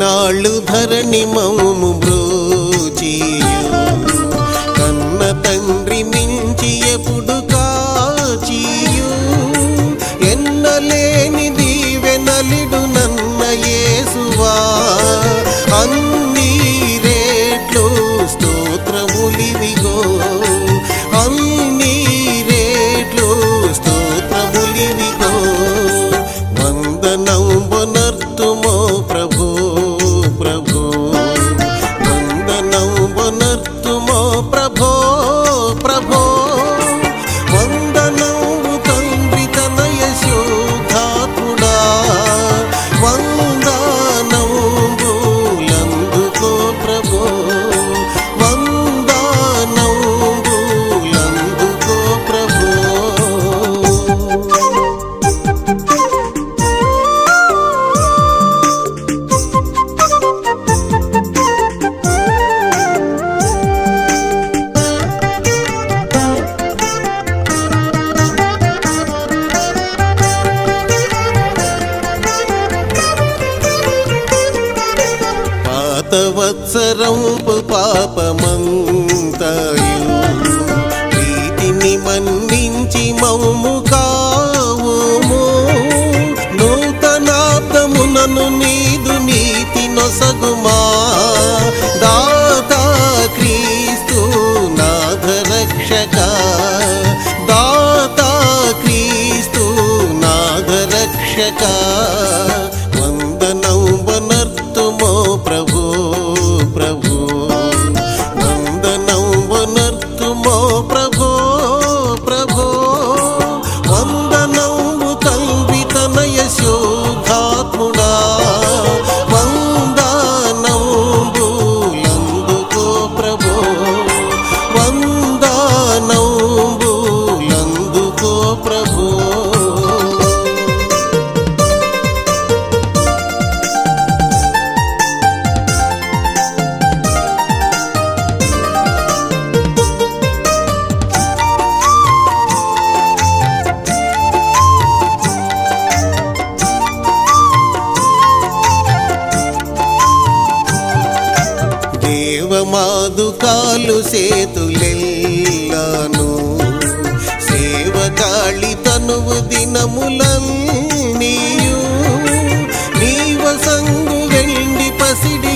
నాళ్ళు ధరణి మౌము బ్రోజియు భక్తవత్సరంపు పాపమంతయు. ప్రీతిని మన్నించి మౌముగా పాదుకాలు సేతులెల్లాను సేవకాళి తనువు దినములన్నీయు. నీవ సంగు వెళ్ళి పసిడి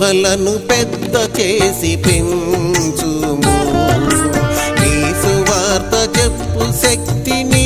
మాసఫలను పెద్ద చేసి పెంచుము. నీ సువార్త చెప్పు శక్తిని